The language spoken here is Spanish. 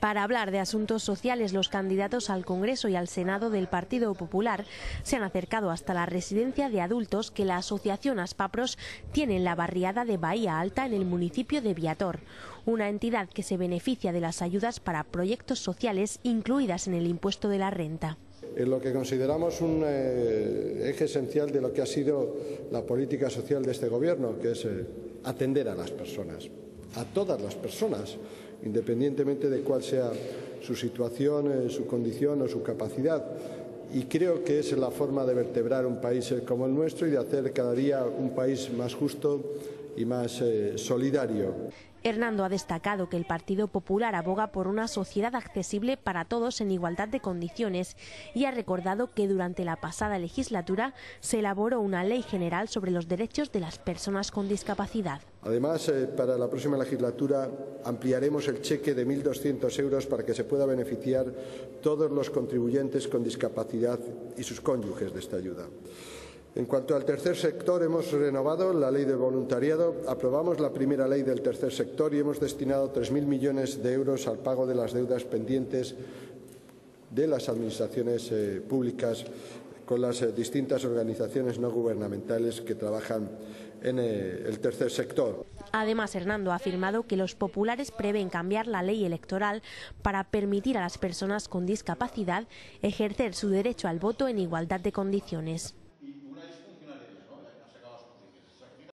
Para hablar de asuntos sociales, los candidatos al Congreso y al Senado del Partido Popular se han acercado hasta la residencia de adultos que la Asociación Aspapros tiene en la barriada de Bahía Alta en el municipio de Viator, una entidad que se beneficia de las ayudas para proyectos sociales incluidas en el impuesto de la renta. En lo que consideramos un eh, eje esencial de lo que ha sido la política social de este Gobierno, que es eh, atender a las personas, a todas las personas, independientemente de cuál sea su situación, eh, su condición o su capacidad. Y creo que es la forma de vertebrar un país como el nuestro y de hacer cada día un país más justo y más solidario. Hernando ha destacado que el Partido Popular aboga por una sociedad accesible para todos en igualdad de condiciones y ha recordado que durante la pasada legislatura se elaboró una ley general sobre los derechos de las personas con discapacidad. Además, eh, para la próxima legislatura ampliaremos el cheque de 1.200 euros para que se pueda beneficiar todos los contribuyentes con discapacidad y sus cónyuges de esta ayuda. En cuanto al tercer sector, hemos renovado la ley de voluntariado, aprobamos la primera ley del tercer sector y hemos destinado 3.000 millones de euros al pago de las deudas pendientes de las administraciones eh, públicas con las eh, distintas organizaciones no gubernamentales que trabajan en eh, el tercer sector. Además, Hernando ha afirmado que los populares prevén cambiar la ley electoral para permitir a las personas con discapacidad ejercer su derecho al voto en igualdad de condiciones.